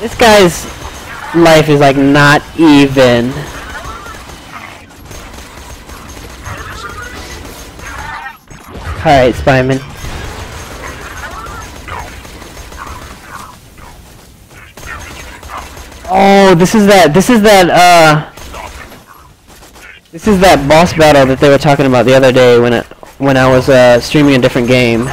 This guy's life is like not even. Alright, Spyman. Oh, this is that, this is that, uh... This is that boss battle that they were talking about the other day when it, when I was, uh, streaming a different game.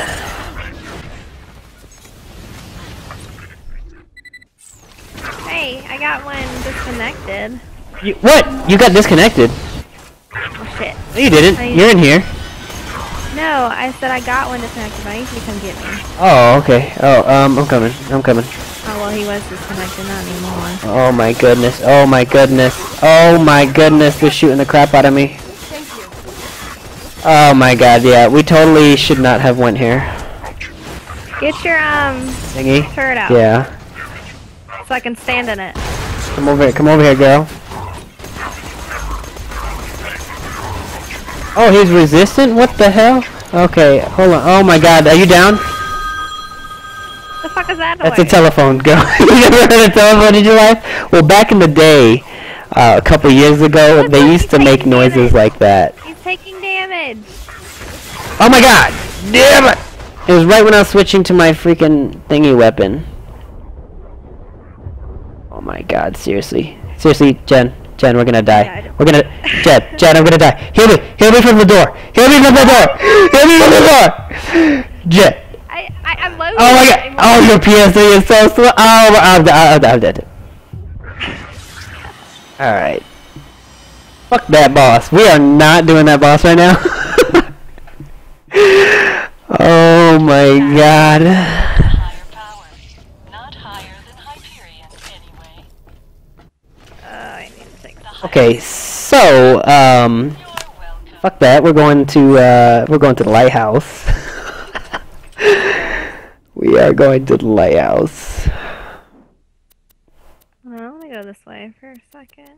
Disconnected. You, what? You got disconnected? Oh shit. No, you didn't. I- You're in here. No, I said I got one disconnected, but I need you to come get me. Oh, okay. Oh, um, I'm coming. I'm coming. Oh well, he was disconnected, not anymore. Oh my goodness. Oh my goodness. Oh my goodness. They're shooting the crap out of me. Thank you. Oh my god, yeah. We totally should not have went here. Get your um Thingy? turret out, Yeah. so I can stand in it. Come over here. Come over here, girl. Oh, he's resistant? What the hell? Okay, hold on. Oh my god, are you down? The fuck is that That's a telephone, girl. you never heard a telephone in your life? Well, back in the day, uh, a couple years ago, Look, they used to make noises damage. like that. He's taking damage. Oh my god! Damn it! It was right when I was switching to my freaking thingy weapon. My god, seriously. Seriously, Jen. Jen, we're gonna die. Died. We're gonna... Jen, Jen, I'm gonna die. Heal me! Heal me from the door! Heal me from the door! Heal me from the door! Jen! I, I, I'm loading. Oh my god! I'm Oh, your PS3 is so slow! Oh, I'm. I'm, dead. I'm dead. Alright. Fuck that boss. We are not doing that boss right now. oh my god. Okay, so, um... Fuck that. We're going to, uh... We're going to the lighthouse. we are going to the lighthouse. I want to go this way for a second.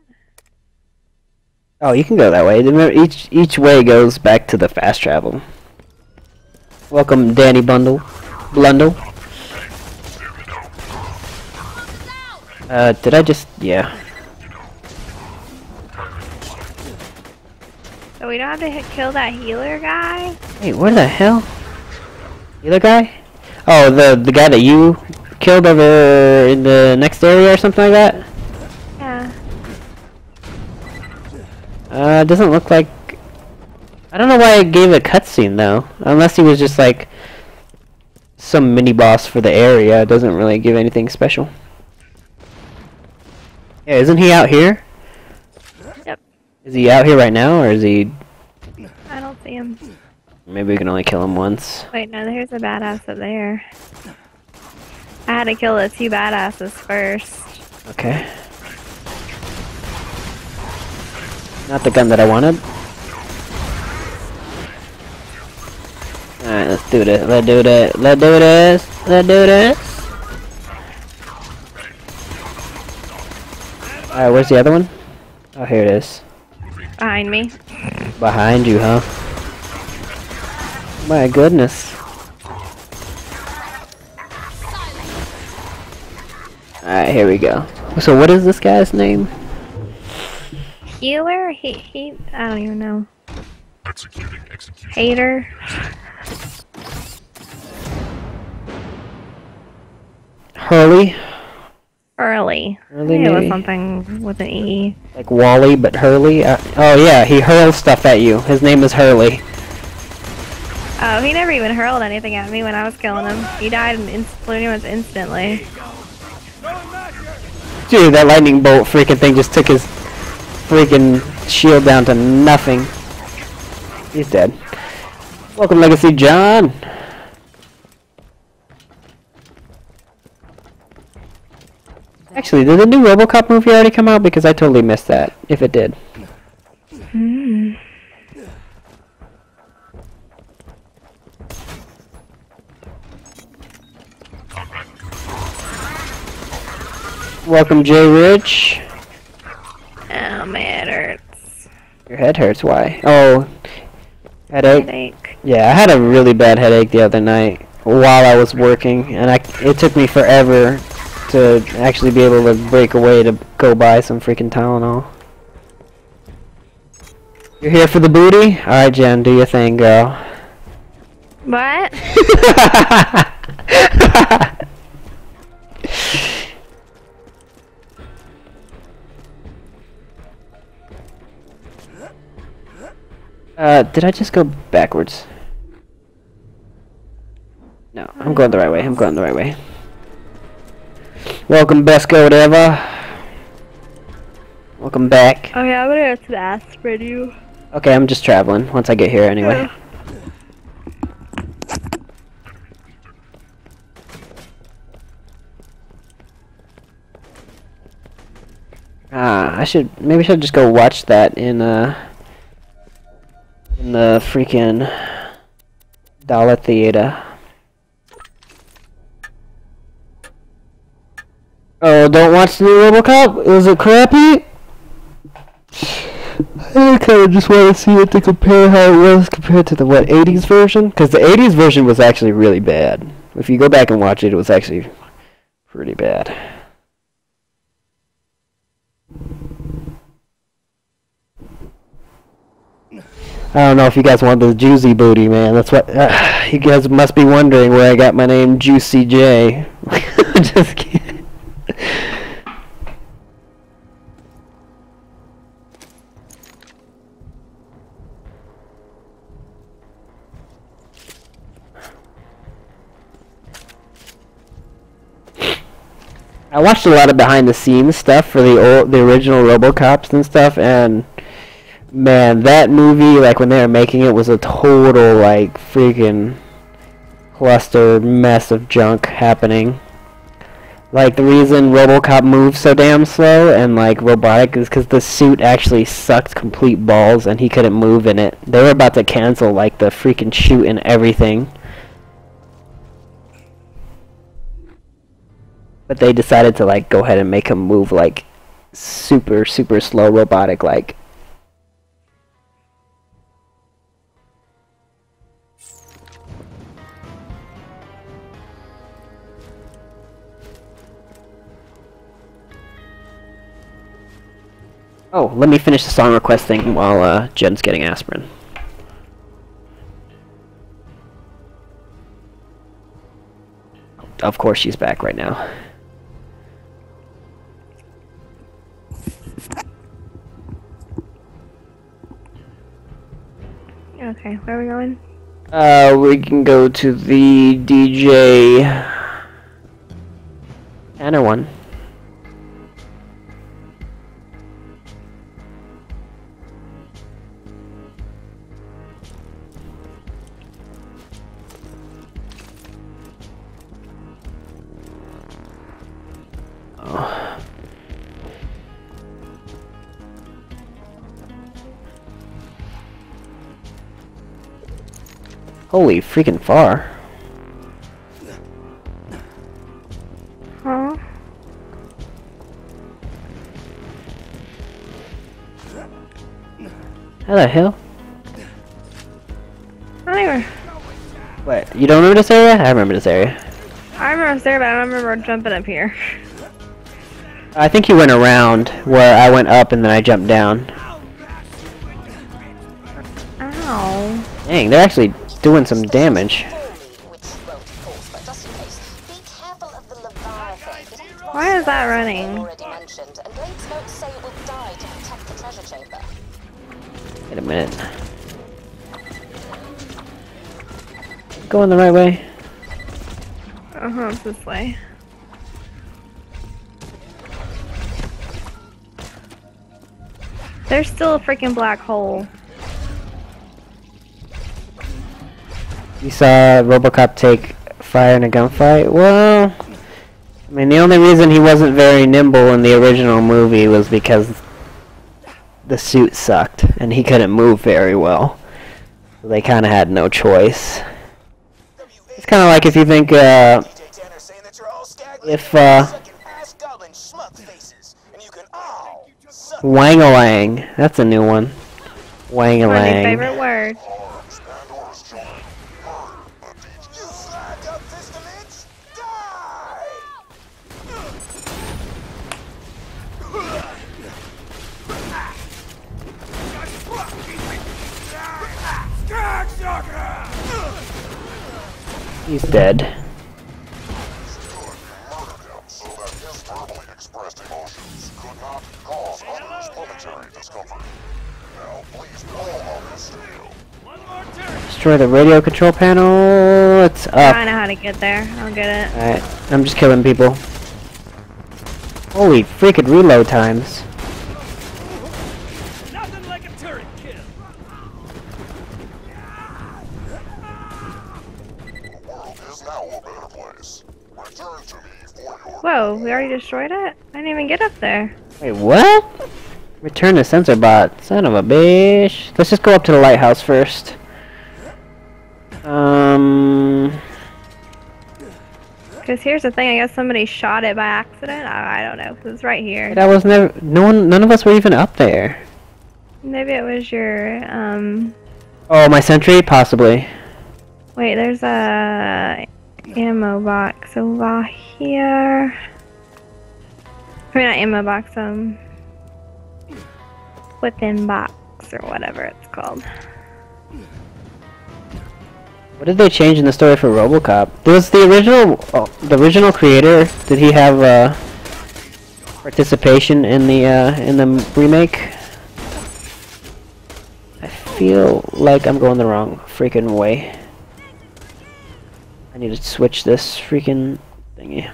Oh, you can go that way. Remember, each each way goes back to the fast travel. Welcome, Danny Bundle, Blundle. Uh, did I just? Yeah. So we don't have to kill that healer guy? Wait, where the hell? The other guy? Oh, the the guy that you killed over in the next area or something like that. Yeah. Uh, doesn't look like. I don't know why it gave a cutscene though. Unless he was just like some mini boss for the area. It doesn't really give anything special. Yeah, isn't he out here? Is he out here right now, or is he? I don't see him. Maybe we can only kill him once. Wait, no, there's a badass up there. I had to kill the two badasses first. Okay. Not the gun that I wanted. Alright, let's do this. Let's do this. Let's do this. Let's do this. Alright, where's the other one? Oh, here it is. Behind me. Behind you, huh? My goodness. Alright, here we go. So what is this guy's name? Healer? He, he, I don't even know. Executing execution. Hater? Hurley? Early. Early, it was something with an E. Like Wally, but Hurley? Uh, oh yeah, he hurls stuff at you. His name is Hurley. Oh, he never even hurled anything at me when I was killing him. He died in pretty much instantly. Dude, that lightning bolt freaking thing just took his freaking shield down to nothing. He's dead. Welcome, Legacy John. Actually, did the new RoboCop movie already come out? Because I totally missed that. If it did. Hmm. Welcome, Jay Rich. Oh, my head hurts. Your head hurts. Why? Oh, headache. Headache. Yeah, I had a really bad headache the other night while I was working, and I it took me forever to actually be able to break away to go buy some freaking Tylenol. You're here for the booty? Alright, Jen, do your thing, girl. What? uh, did I just go backwards? No, I'm going the right way. I'm going the right way. Welcome, best goat ever. Welcome back. Oh yeah, I'm gonna go to the aspirin you. Okay, I'm just traveling once I get here anyway. Ah, I should maybe I should just go watch that in uh in the freaking dollar theater. Oh, don't watch the new RoboCop? Was it crappy? I kind of just want to see it to compare how it was compared to the what 80s version, because the 80s version was actually really bad. If you go back and watch it, it was actually pretty bad. I don't know if you guys want the juicy booty, man. That's what uh, you guys must be wondering where I got my name, Juicy J. just kidding. I watched a lot of behind the scenes stuff for the old, the original RoboCops and stuff, and man, that movie, like when they were making it, was a total like freaking cluster mess of junk happening. Like the reason RoboCop moves so damn slow and like robotic is because the suit actually sucked complete balls and he couldn't move in it. They were about to cancel like the freaking shoot and everything. But they decided to like go ahead and make him move like super super slow robotic Oh, let me finish the song request thing while uh, Jen's getting aspirin. Of course she's back right now. Okay, where are we going? Uh, we can go to the DJ Tanner one. Holy freaking far. Huh? How the hell? Anyway, Wait, you don't remember this area? I remember this area. I remember this area, but I don't remember jumping up here. I think you went around where I went up and then I jumped down. Ow. Dang, they're actually doing some damage. Why is that running? Already mentioned, and Blade's notes say it will die to protect the treasure chamber. Wait a minute. Going the right way? Uh huh, it's this way. There's still a freaking black hole. You saw Robocop take fire in a gunfight? Well, I mean, the only reason he wasn't very nimble in the original movie was because the suit sucked and he couldn't move very well. So they kind of had no choice. It's kind of like if you think, uh, if, uh, Wang-a-lang, that's a new one. My Wang-a-lang. favorite word. He's dead. murdered him so that his verbally expressed emotions could not cause others momentary discomfort. Now, please blow on this studio. Destroy the radio control panel. It's up. I don't know how to get there. I'll get it. Alright, I'm just killing people. Holy freaking reload times. Nothing like a turret kill. The world is now a better place. Return to me for your Whoa, we already destroyed it? I didn't even get up there. Wait, what? Return the sensor bot. Son of a bitch. Let's just go up to the lighthouse first. Um. Because here's the thing, I guess somebody shot it by accident. I, I don't know. It was right here. That was never. No one. None of us were even up there. Maybe it was your, um... Oh, my sentry? Possibly. Wait, there's a ammo box over here. I mean, not ammo box, um... Weapon box, or whatever it's called. What did they change in the story for RoboCop? Was the original, oh, the original creator? Did he have uh, participation in the uh, in the remake? I feel like I'm going the wrong freaking way. I need to switch this freaking thingy.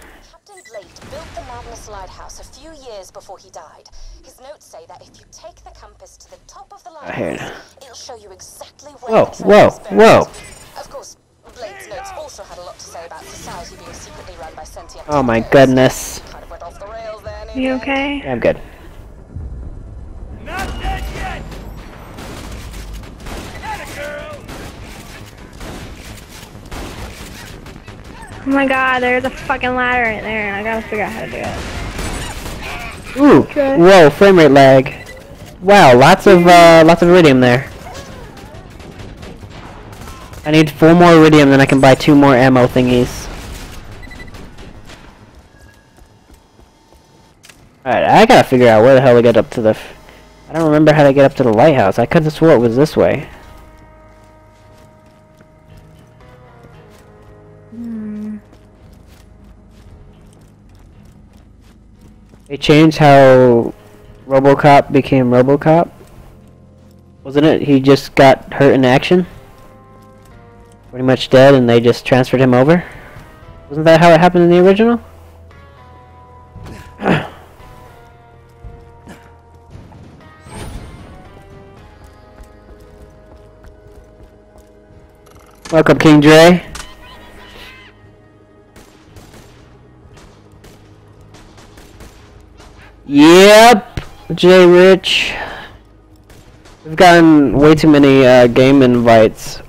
Society being secretly run by sentient Oh my beings. goodness. Kind of went off the rails there. near You okay? Yeah, I'm good. Not dead yet. Oh my god, there's a fucking ladder right there, and I gotta figure out how to do it. Ooh! Okay. Whoa! Frame rate lag. Wow! Lots of uh, lots of iridium there. I need four more iridium, then I can buy two more ammo thingies. Alright, I gotta figure out where the hell to get up to the... F I don't remember how to get up to the lighthouse. I could have swore it was this way. Hmm. They changed how RoboCop became RoboCop. Wasn't it? He just got hurt in action. Pretty much dead, and they just transferred him over. Wasn't that how it happened in the original? Welcome, King Dre. Yep, J Rich. We've gotten way too many uh, game invites,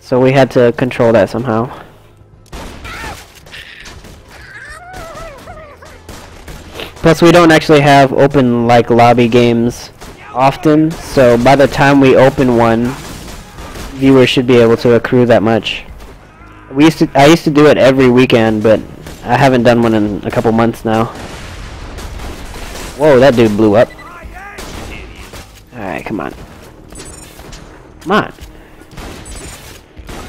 so we had to control that somehow. Plus, we don't actually have open like lobby games often, so by the time we open one, viewers should be able to accrue that much. We used to, I used to do it every weekend, but I haven't done one in a couple months now. Whoa, that dude blew up. Alright, come on. Come on.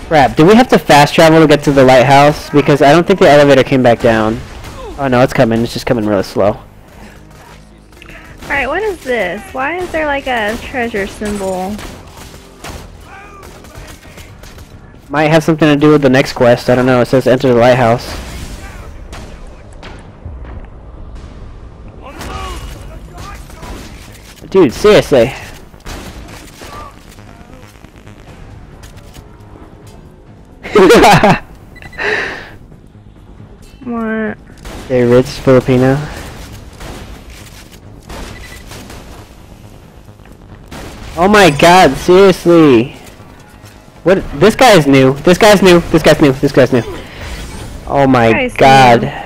Crap, do we have to fast travel to get to the lighthouse? Because I don't think the elevator came back down. Oh no, it's coming. It's just coming really slow. Alright, what is this? Why is there like a treasure symbol? Might have something to do with the next quest. I don't know. It says enter the lighthouse. Dude, seriously. What? Hey, Rich Filipino. Oh my god, seriously. What? This guy's new. This guy's new. This guy's new. This guy's new. Oh my god.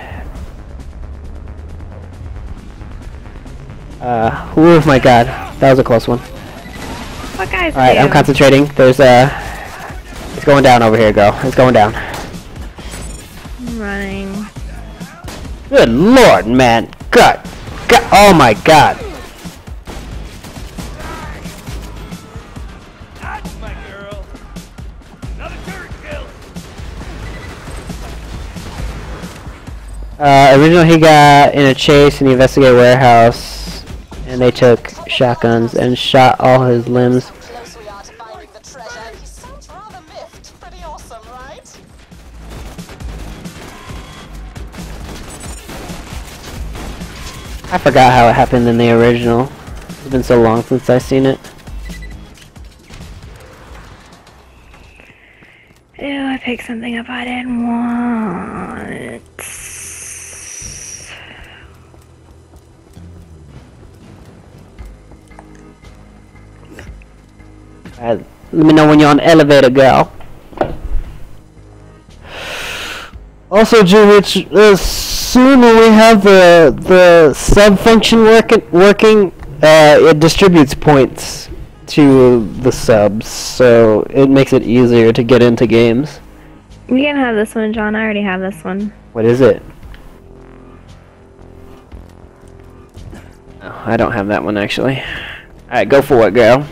Uh, oh my god. That was a close one. What guys Alright, I'm concentrating. There's a... Uh, it's going down over here, girl. It's going down. I'm running. Good lord, man. God. God. Oh my god. Uh, originally he got in a chase in the investigate warehouse and they took shotguns and shot all his limbs. I forgot how it happened in the original. It's been so long since I've seen it. Ew, I picked something up I didn't want. Let me know when you're on the elevator, girl. Also, Juvich, uh, soon when we have the the sub function working, working, uh, it distributes points to the subs, so it makes it easier to get into games. You can have this one, John. I already have this one. What is it? Oh, I don't have that one actually. Alright, go for it, girl.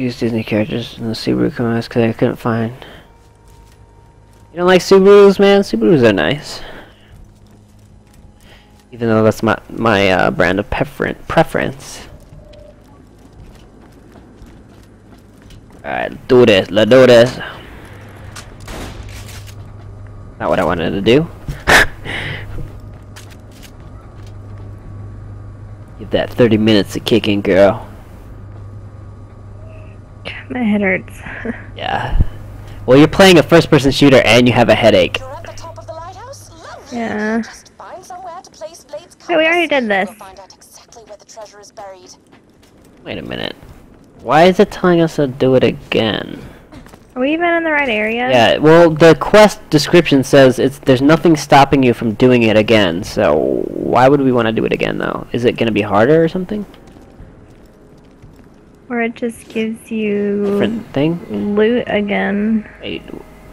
Use Disney characters in the Subaru comics because I couldn't find. You don't like Subarus, man? Subarus are nice. Even though that's my my uh, brand of preferen preference. Alright, do this. Let's do this. Not what I wanted to do. Give that 30 minutes to kick in, girl. My head hurts. Yeah. Well, you're playing a first-person shooter and you have a headache. You're at the top of the lighthouse? Lovely. Yeah. Just find somewhere to place Blade's Wait, we already did this. You'll find out exactly where the treasure is buried. Wait a minute. Why is it telling us to do it again? Are we even in the right area? Yeah, well, the quest description says it's there's nothing stopping you from doing it again. So why would we want to do it again, though? Is it gonna be harder or something? Or it just gives you Different thing? loot again. Wait,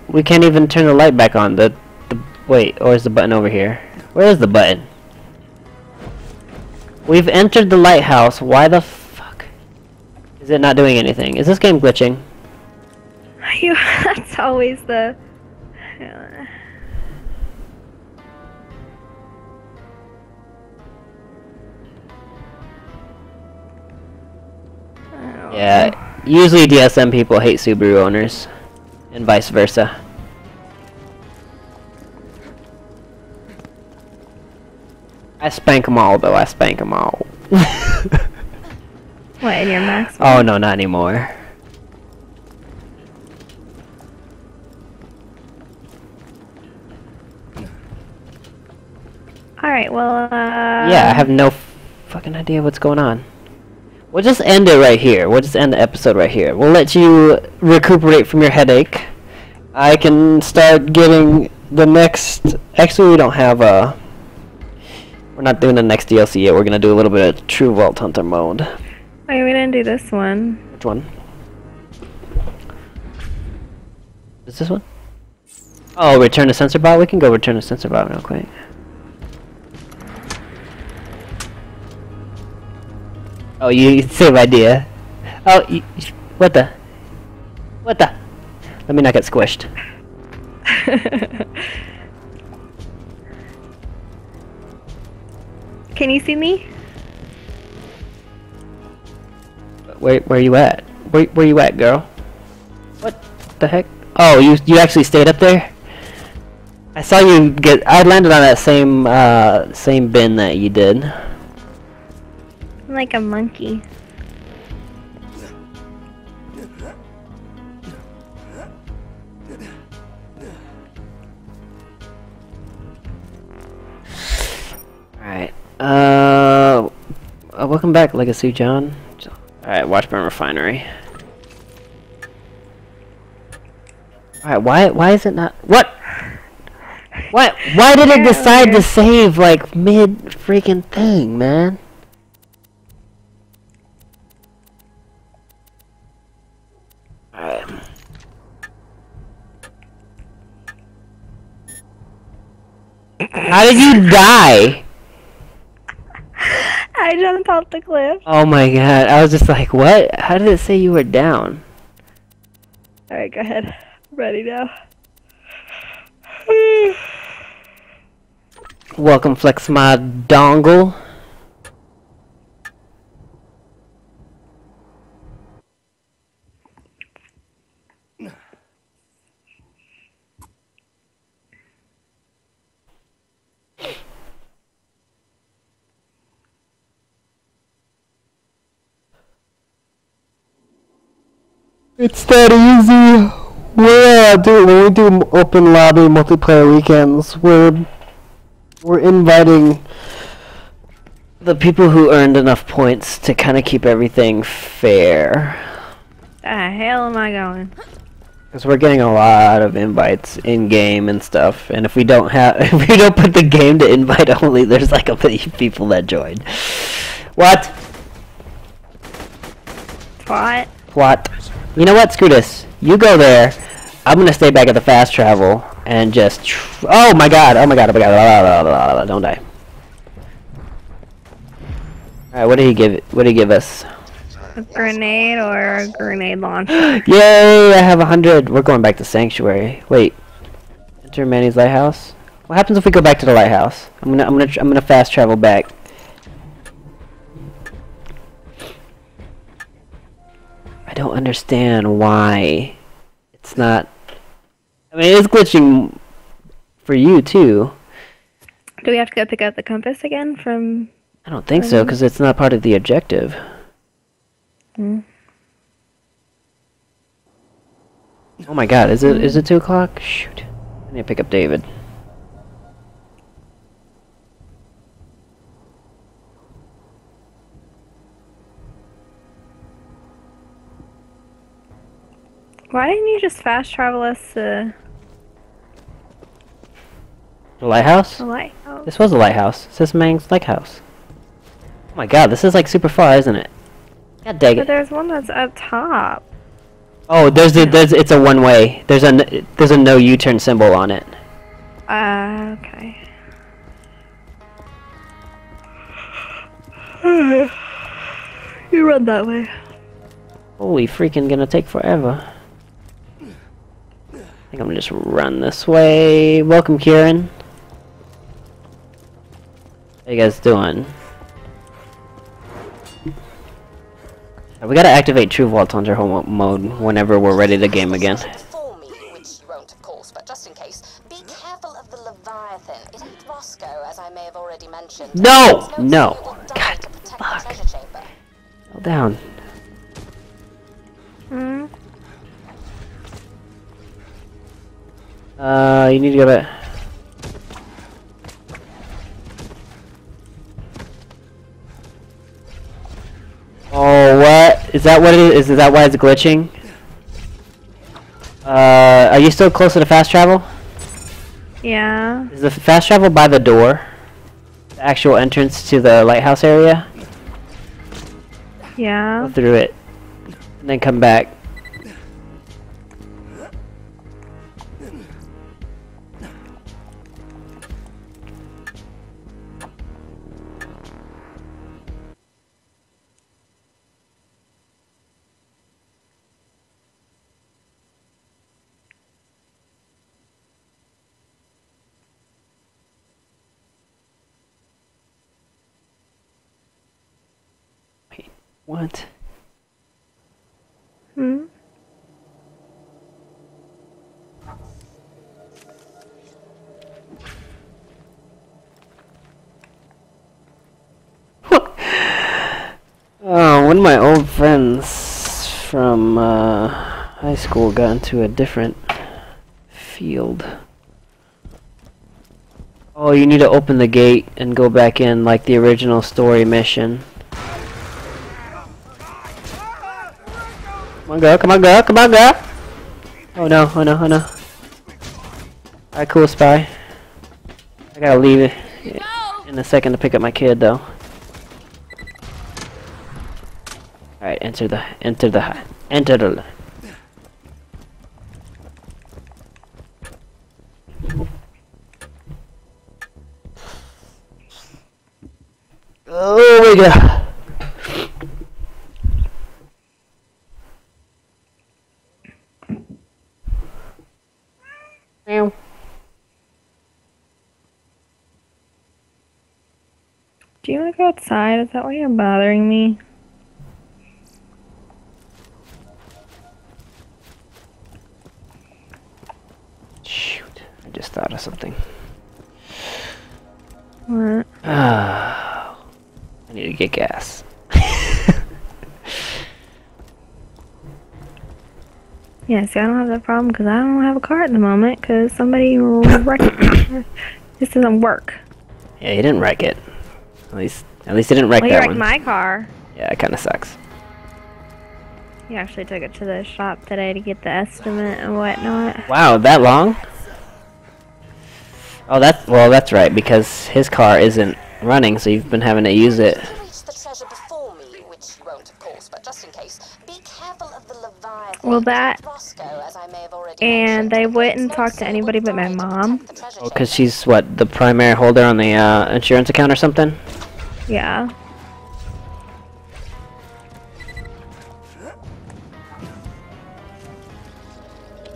we can't even turn the light back on. The, the wait, or is the button over here? Where is the button? We've entered the lighthouse. Why the fuck is it not doing anything? Is this game glitching? You, that's always the. Yeah, usually DSM people hate Subaru owners, and vice versa. I spank them all, though. I spank them all. What in your max? oh no, not anymore. All right. Well. Uh, yeah, I have no fucking idea what's going on. We'll just end it right here. We'll just end the episode right here. We'll let you recuperate from your headache. I can start getting the next. Actually, we don't have a. We're not doing the next DLC yet. We're gonna do a little bit of True Vault Hunter mode. Wait, we didn't do this one. Which one? Is this one? Oh, return to sensor bot. We can go return to sensor bot real quick. Oh, you same idea. Oh, you, what the? What the? Let me not get squished. Can you see me? Where where you at? Where where you at, girl? What the heck? Oh, you you actually stayed up there? I saw you get. I landed on that same uh same bin that you did. Like a monkey. Alright. Uh, uh, welcome back, Legacy John. Alright, Washburn Refinery. Alright, why why is it not what? What why did it decide to save like mid freaking thing, man? Die? I jumped off the cliff. Oh my god, I was just like, what? How did it say you were down? Alright, go ahead. Ready now. Welcome, flex my dongle. It's that easy. We're uh, do when we do open lobby multiplayer weekends. We're we're inviting the people who earned enough points to kind of keep everything fair. The hell am I going? Because we're getting a lot of invites in game and stuff, and if we don't have, if we don't put the game to invite only, there's like a million people that join. What? What? What? You know what? Screw this. You go there. I'm gonna stay back at the fast travel and just. Tr oh my god! Oh my god! Oh my god! Blah, blah, blah, Don't die. All right. What did he give? What did he give us? A grenade or a grenade launcher? Yay! I have a hundred. We're going back to Sanctuary. Wait. Enter Manny's lighthouse. What happens if we go back to the lighthouse? I'm gonna. I'm gonna. tr- I'm gonna fast travel back. I don't understand why it's not. I mean, it's glitching for you too. Do we have to go pick up the compass again from? I don't think so because it's not part of the objective. Hmm. Oh my God! Is it? Is it two o'clock? Shoot! I need to pick up David. Why didn't you just fast travel us to The lighthouse? the lighthouse? This was a lighthouse. It says Mang's Lighthouse. Oh my god, this is like super far, isn't it? God dang it. But there's one that's up top. Oh, there's a, there's it's a one way. There's a there's a no U-turn symbol on it. Uh, okay. you run that way. Holy freaking gonna take forever. Think I'm gonna just run this way. Welcome, Kieran. How you guys doing? We gotta activate True Vault Hunter home mode whenever we're ready to game again. Me, which you won't, of Uh, you need to go back. Oh, what? Is that what it is? Is that why it's glitching? Uh, are you still close to the fast travel? Yeah. Is the fast travel by the door? The actual entrance to the lighthouse area? Yeah. Go through it. And then come back. What? Hmm. Oh, one of my old friends from uh, high school got into a different field. Oh, you need to open the gate and go back in like the original story mission. On, girl. Come on, girl. Come on, girl. Oh no! Oh no! Oh no! Alright, cool, spy. I gotta leave it in a second to pick up my kid, though. Alright, enter the enter the enter the. Oh my god. Meow. Do you want to go outside? Is that why you're bothering me? Shoot, I just thought of something. What? Ah, I need to get gas. Yeah, see, I don't have that problem because I don't have a car at the moment because somebody wrecked it. This doesn't work. yeah, he didn't wreck it. At least, at least he didn't wreck Well, you that wrecked one. my car. Yeah, it kind of sucks. He actually took it to the shop today to get the estimate and whatnot. Wow, that long? Oh, that's well, that's right because his car isn't running, so you've been having to use it. If you reach the treasure before me, which you won't, of course, but just in case, be careful of the Leviathan. Well, that- Roscoe, I may have already And they wouldn't talk to anybody but my mom. protect Oh, because she's what the primary holder on the uh, insurance account or something. Yeah.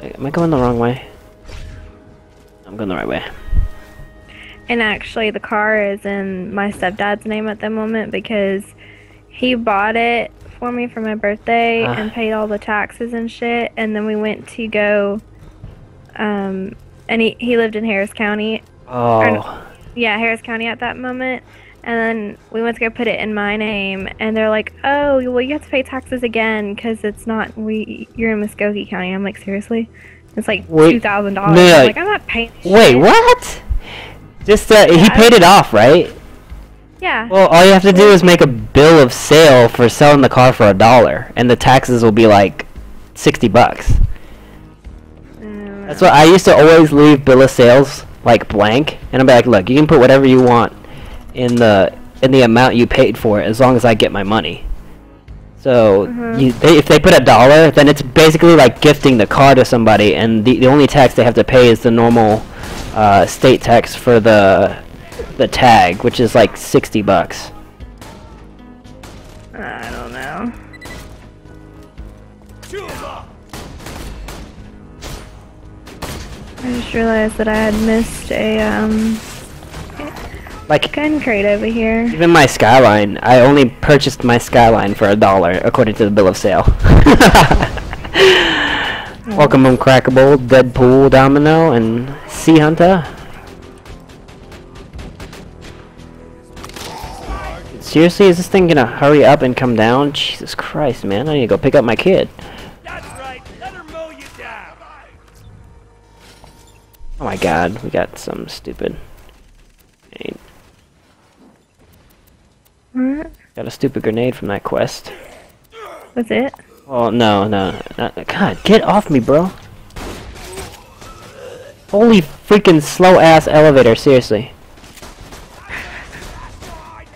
Am I going the wrong way? I'm going the right way. And actually, the car is in my stepdad's name at the moment because he bought it for me for my birthday Ah. and paid all the taxes and shit. And then we went to go, um, and he, he lived in Harris County. Oh, Yeah, Harris County at that moment. And then we went to go put it in my name, and they're like, "Oh, well, you have to pay taxes again because it's not we. You're in Muscogee County." I'm like, "Seriously?" It's like Wait, two thousand dollars. no, I'm like, I'm not paying. wait, shit." what? Just uh, he paid it off, right? Yeah. Well, all you have to do is make a bill of sale for selling the car for a dollar, and the taxes will be like sixty bucks. Mm, That's what I used to always leave bill of sales like blank, and I'm like, "Look, you can put whatever you want in the in the amount you paid for it, as long as I get my money." So you, they, if they put a dollar, then it's basically like gifting the car to somebody, and the, the only tax they have to pay is the normal uh, state tax for the the tag, which is like sixty bucks. I don't know. Shoot 'em up! I just realized that I had missed a um Like gun crate over here. even my Skyline, I only purchased my Skyline for a dollar, according to the bill of sale. Welcome on Crackable, Deadpool, Domino, and Sea Hunter. Seriously, is this thing gonna hurry up and come down? Jesus Christ, man, I need to go pick up my kid. That's right, let her mow you down! Oh my god, we got some stupid. Got a stupid grenade from that quest. Was it? Oh no, no, not, God, get off me, bro! Holy freaking slow ass elevator, seriously.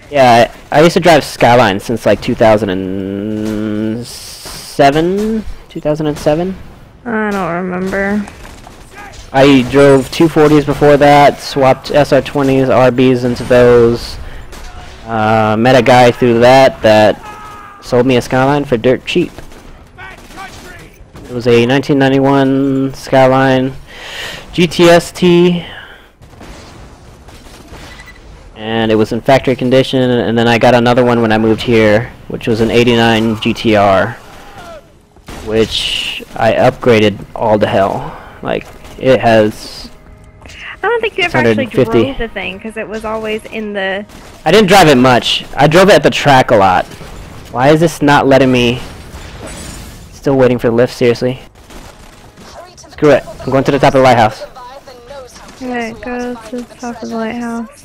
Yeah, I, I used to drive Skyline since like 2007, 2007. I don't remember. I drove 240s before that, swapped SR20s, RBs into those. Uh, met a guy through that that sold me a Skyline for dirt cheap. It was a 1991 Skyline GTST. And it was in factory condition, and then I got another one when I moved here, which was an 89 GTR. Which I upgraded all to hell. Like, it has... I don't think you ever actually drove the thing because it was always in the. I didn't drive it much. I drove it at the track a lot. Why is this not letting me... Still waiting for the lift, seriously? Screw it. I'm going to the top of the lighthouse. Leviathan knows how close Yeah, it to goes to the top of the lighthouse.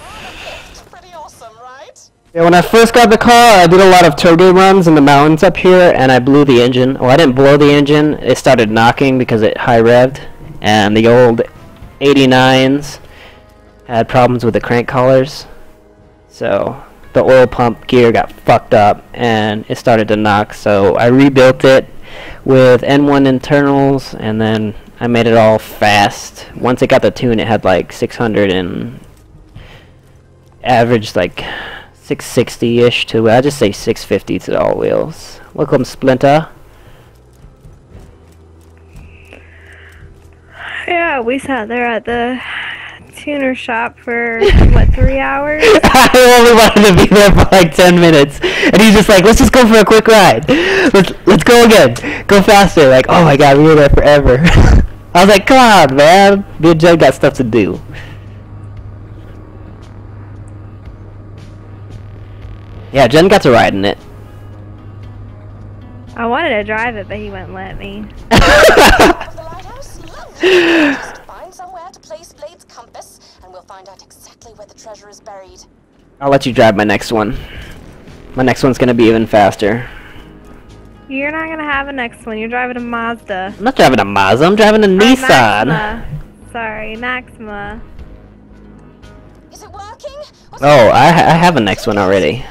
Pretty awesome, right? Yeah, when I first got the car, I did a lot of turbo runs in the mountains up here, and I blew the engine. Well, I didn't blow the engine. It started knocking because it high revved, and the old 89s had problems with the crank collars. So the oil pump gear got fucked up, and it started to knock. So I rebuilt it with N1 internals, and then I made it all fast. Once it got the tune, it had like 600 and average like 660-ish to, I'll just say 650 to all wheels. Welcome, Splinter. Yeah, we sat there at the tuner shop for what three hours? I only wanted to be there for like 10 minutes. And he's just like, let's just go for a quick ride. Let's, let's go again. Go faster. Like, oh my god, we were there forever. I was like, come on, man. Me and Jen got stuff to do. Yeah, Jen got to ride in it. I wanted to drive it, but he wouldn't let me. Of the lighthouse? Lovely. Just find somewhere to place Blade's compass, and we'll find out exactly where the treasure is buried. I'll let you drive my next one. My next one's gonna be even faster. You're not gonna have a next one. You're driving a Mazda. I'm not driving a Mazda, I'm driving a Or Nissan. Maxima. Sorry, Maxima. Is it working? What's Oh, I, I have a next one already.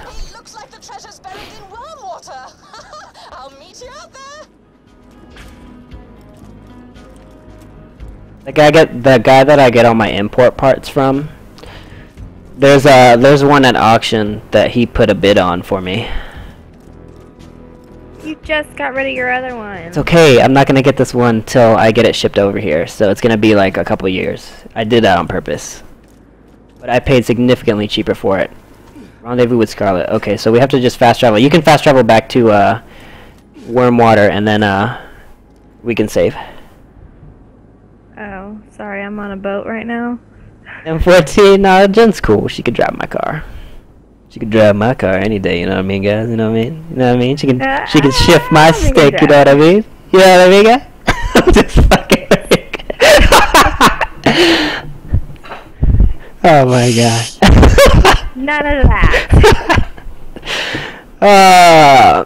The guy get the guy that I get all my import parts from. There's a there's one at auction that he put a bid on for me. You just got rid of your other one. It's okay. I'm not gonna get this one till I get it shipped over here. So it's gonna be like a couple years. I did that on purpose, but I paid significantly cheaper for it. Rendezvous with Scarlett. Okay, so we have to just fast travel. You can fast travel back to uh, Wurmwater, and then uh, we can save. Sorry, I'm on a boat right now. M14, nah, Jen's cool. She could drive my car. She could drive my car any day, you know what I mean, guys? You know what I mean? You know what I mean? She can Uh, she can shift my stick, you know what I mean? You know what I mean, guys? I'm just fucking Oh my god. None of that. uh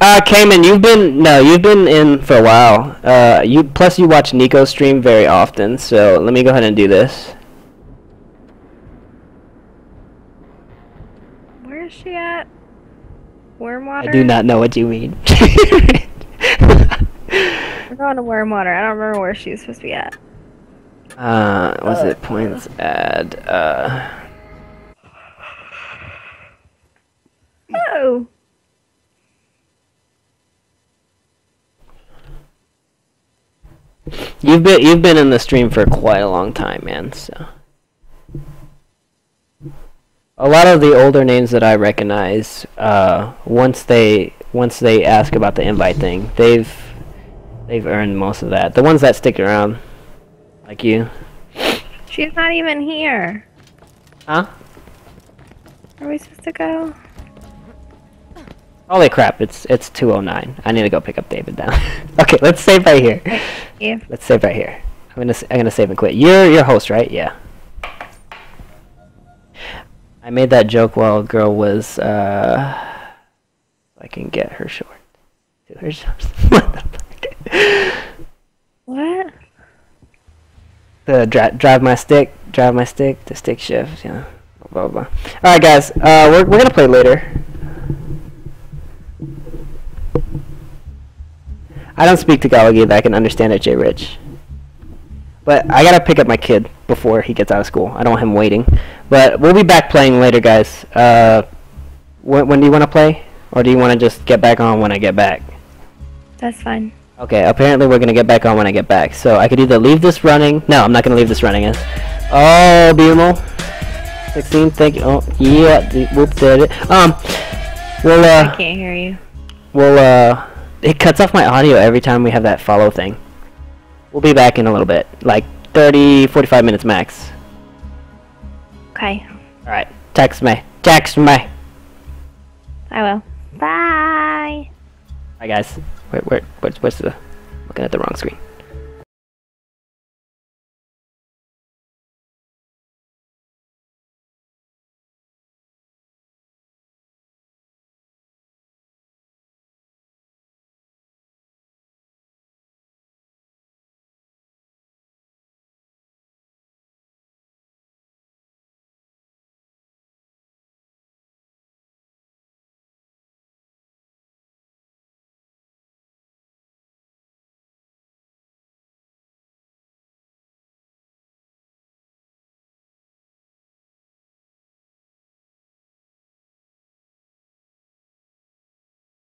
uh Cayman, you've been no, you've been in for a while. Uh you plus you watch Nico stream very often, so let me go ahead and do this. Where is she at? Wurmwater? I do not know what you mean. We're going to Wurmwater. I don't remember where she was supposed to be at. Uh, was it points add? Uh, Oh! You've been you've been in the stream for quite a long time, man. So a lot of the older names that I recognize, uh, once they once they ask about the invite thing, they've they've earned most of that. The ones that stick around, like you, She's not even here. huh? Are we supposed to go? Holy crap! It's it's 2:09. I need to go pick up David now. okay, let's save right here. Yeah. Let's save right here. I'm gonna s- I'm gonna save and quit. You're your host, right? Yeah. I made that joke while a girl was uh I can get her short. To her shorts. what the fuck? What? The dri- drive my stick, drive my stick, the stick shift, you know. Blah blah. blah. All right, guys. Uh, we're we're gonna play later. I don't speak Tagalog either. I can understand it, Jay Rich. But I gotta pick up my kid before he gets out of school. I don't want him waiting. But we'll be back playing later, guys. Uh, when, when do you want to play? Or do you want to just get back on when I get back? That's fine. Okay, apparently we're gonna get back on when I get back. So I could either leave this running. No, I'm not gonna leave this running. As oh, BMO. 16. Thank you. Oh, yeah. the- Whoop, did it. Um, we'll Uh, I can't hear you. we'll uh, it cuts off my audio every time we have that follow thing. We'll be back in a little bit, like 30, 45 minutes max. Okay. All right, text me. Text me. I will. Bye. Bye, guys. Wait, where, where's, where's the? Looking at the wrong screen.